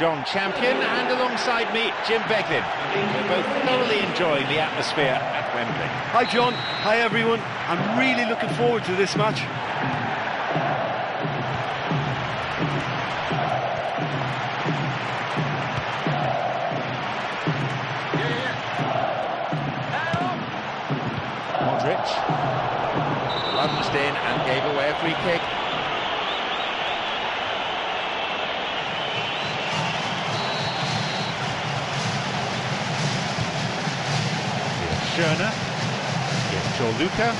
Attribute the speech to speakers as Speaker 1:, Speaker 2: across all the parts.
Speaker 1: Jon Champion, and alongside me, Jim Beglin. We're both thoroughly enjoying the atmosphere at Wembley.
Speaker 2: Hi, John. Hi, everyone. I'm really looking forward to this match.
Speaker 1: Modric lunged in and gave away a free kick. Schöne. Here's Gianluca.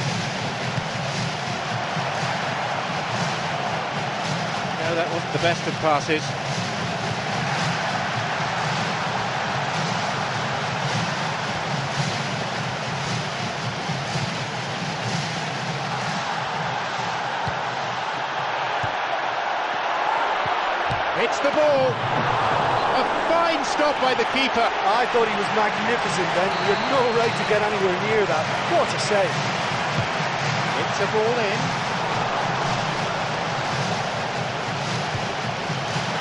Speaker 1: No, that wasn't the best of passes. It's the ball. Fine stop by the keeper.
Speaker 2: I thought he was magnificent then. He had no right to get anywhere near that. What a save.
Speaker 1: It's a ball in.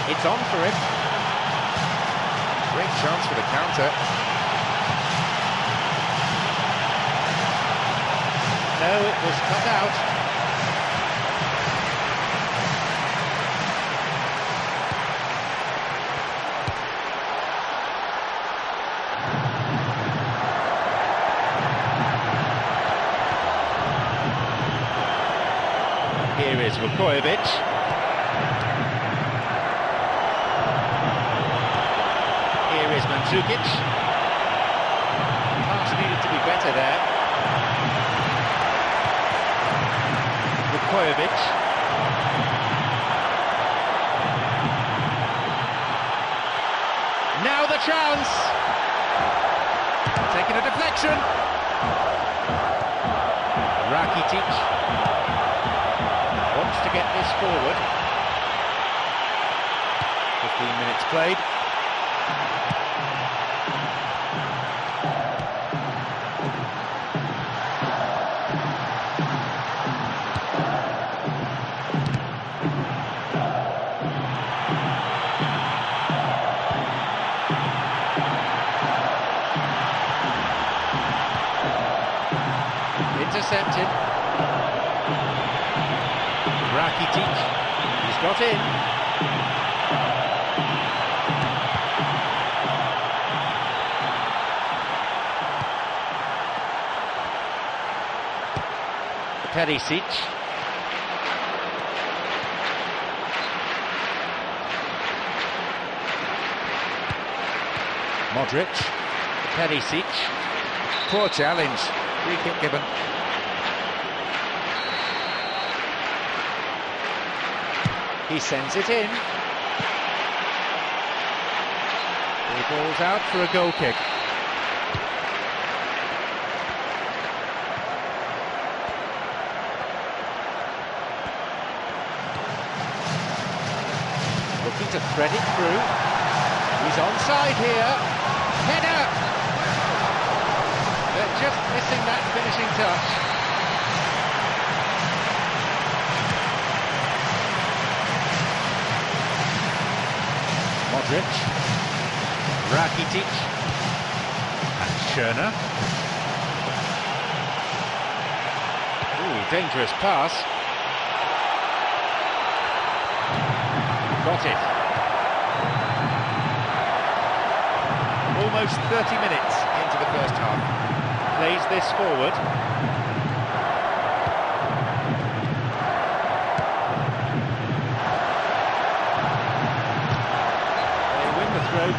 Speaker 1: It's on for him. Great chance for the counter. No, it was cut out. Here is Vukovic. Here is Mandzukic. Pass needed to be better there. Vukovic. Now the chance. Taking a deflection. Rakitic to get this forward. 15 minutes played. Intercepted. Rakitic. He's got in. Perisic. Modric. Perisic. Poor challenge. Free kick given. He sends it in. The ball's out for a goal kick. Looking to thread it through. He's onside here. Header! They're just missing that finishing touch. Modric, Rakitic, and Schöne. Ooh, dangerous pass. Got it. Almost 30 minutes into the first half. Plays this forward.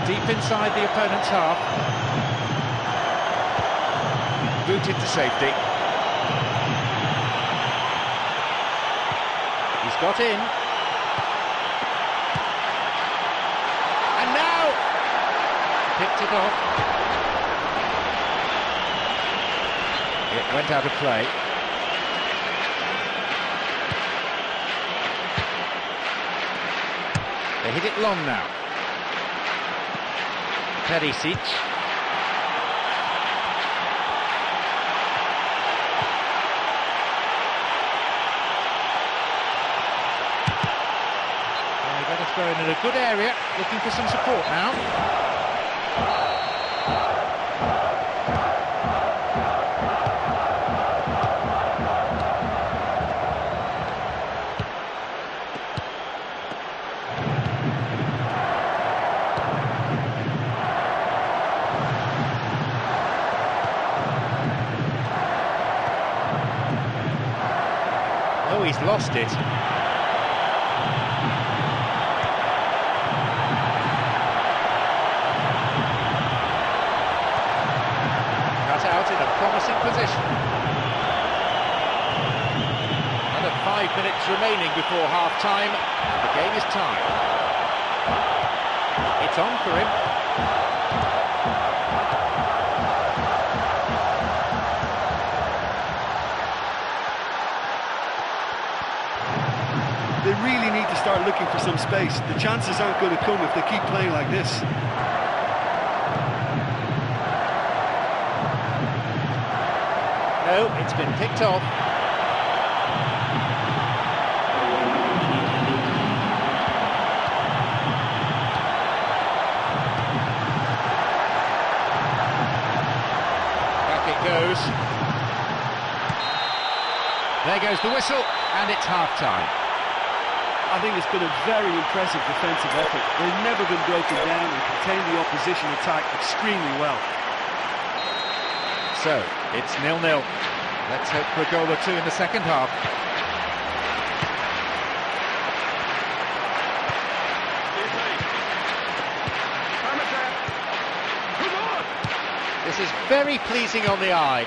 Speaker 1: Deep inside the opponent's half. Booted to safety. He's got in. And now picked it off. It went out of play. They hit it long now. Perisic. Thrown in a good area, looking for some support now. Oh, he's lost it. Cut out in a promising position. Another five minutes remaining before half-time. The game is tied. It's on for him.
Speaker 2: They really need to start looking for some space. The chances aren't going to come if they keep playing like this.
Speaker 1: No, it's been picked off. Back it goes. There goes the whistle, and it's half-time.
Speaker 2: I think it's been a very impressive defensive effort. They've never been broken down and contained the opposition attack extremely well.
Speaker 1: So, it's nil-nil. Let's hope for a goal or two in the second half. This is very pleasing on the eye.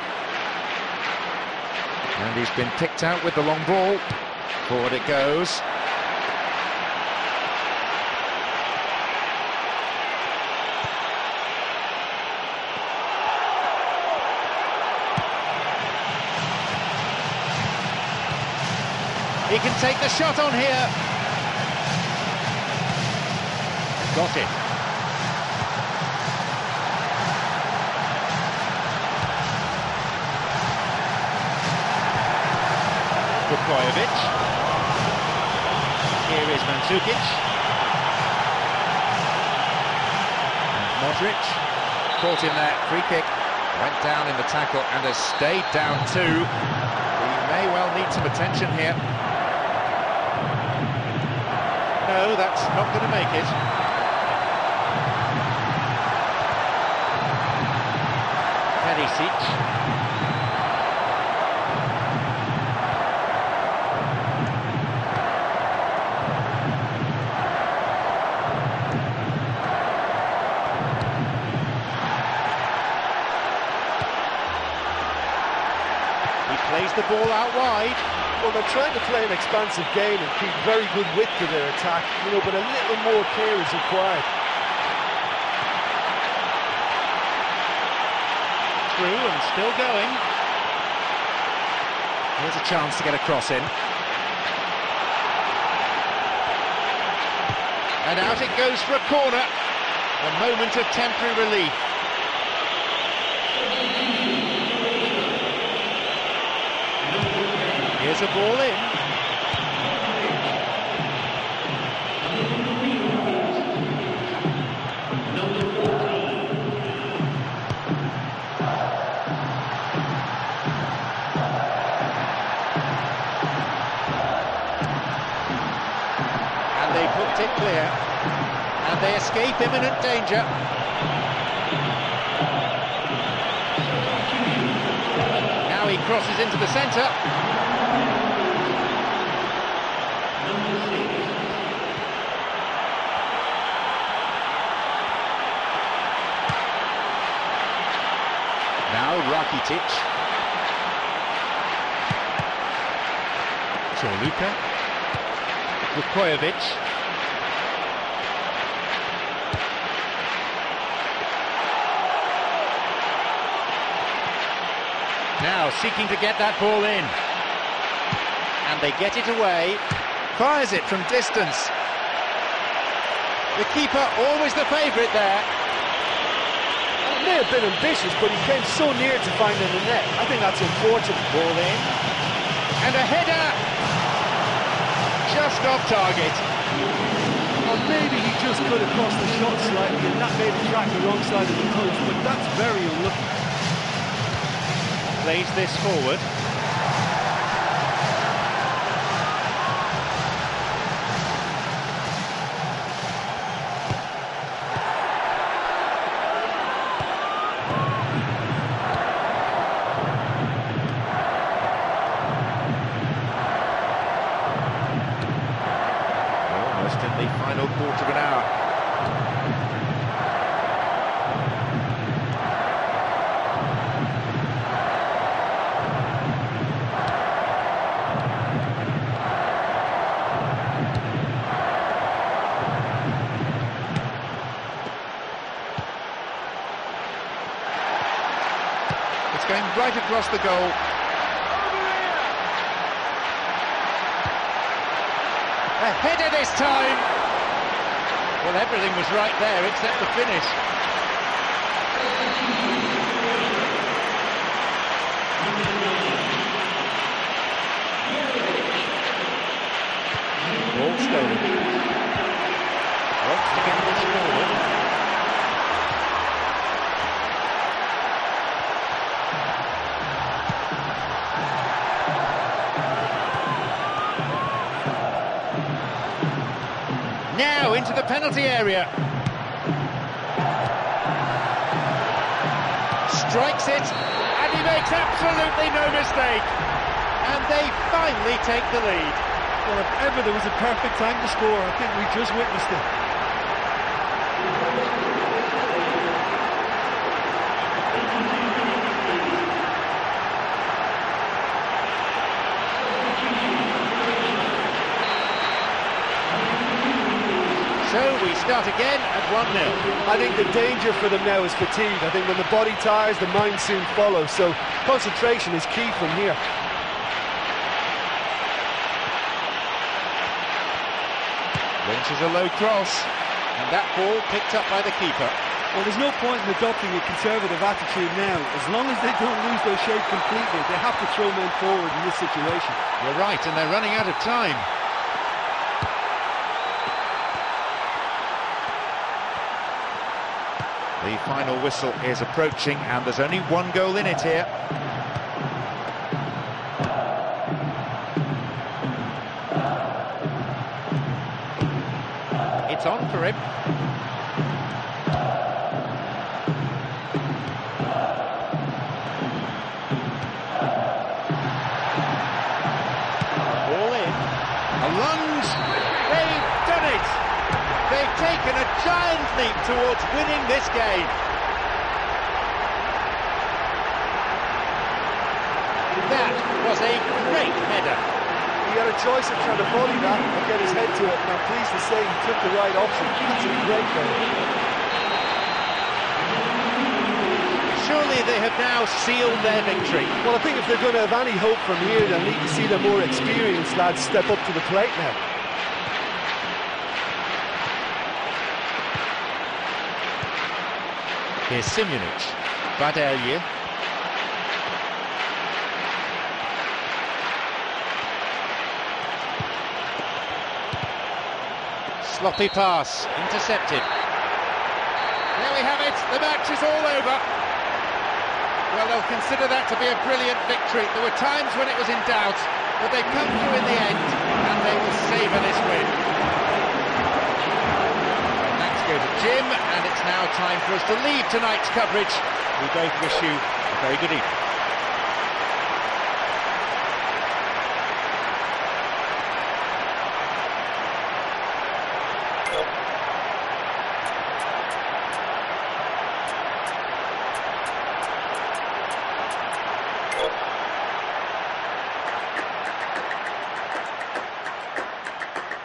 Speaker 1: And he's been picked out with the long ball. Forward it goes. He can take the shot on here. Got it. Vukovic. Here is Mandzukic. And Modric. Caught in there, free kick. Went down in the tackle and has stayed down too. He may well need some attention here. No, that's not going to make it. Perisic.
Speaker 2: Well, they're trying to play an expansive game and keep very good width to their attack, you know, but a little more care is required.
Speaker 1: Through and still going. Here's a chance to get a cross in. And out it goes for a corner. A moment of temporary relief. Here's a ball in. And they hooked it clear. And they escape imminent danger. Now he crosses into the centre. Now Rakitic. Luka. Vukovic. Now seeking to get that ball in. And they get it away. Fires it from distance. The keeper always the favourite there.
Speaker 2: It may have been ambitious, but he came so near to finding the net. I think that's important.
Speaker 1: Ball in. And a header! Just off target.
Speaker 2: Well, could have crossed the shot slightly and that made the track the wrong side of the post, but that's very unlucky.
Speaker 1: Plays this forward. Right across the goal. A header this time. Well, everything was right there except the finish. The penalty area. Strikes it, and he makes absolutely no mistake. And they finally take the lead.
Speaker 2: Well, if ever there was a perfect time to score, I think we just witnessed it.
Speaker 1: So we start again at 1-0.
Speaker 2: I think the danger for them now is fatigue. I think when the body tires, the mind soon follows. So concentration is key from here.
Speaker 1: Lynch is a low cross, and that ball picked up by the keeper.
Speaker 2: Well, there's no point in adopting a conservative attitude now. As long as they don't lose their shape completely, they have to throw men forward in this situation.
Speaker 1: You're right, and they're running out of time. The final whistle is approaching, and there's only one goal in it here. It's on for him. Taken a giant leap towards winning this game. That was a great header.
Speaker 2: He had a choice of trying to volley that or get his head to it, and I'm pleased to say he took the right option. That's a great goal.
Speaker 1: Surely they have now sealed their victory.
Speaker 2: Well, I think if they're going to have any hope from here, they'll need to see the more experienced lads step up to the plate now.
Speaker 1: Here's Simunic. Badelj. Sloppy pass, intercepted. There we have it, the match is all over. Well, they'll consider that to be a brilliant victory. There were times when it was in doubt, but they come through in the end, and they will savour this win. Jim, and it's now time for us to leave tonight's coverage. We both wish you a very good evening.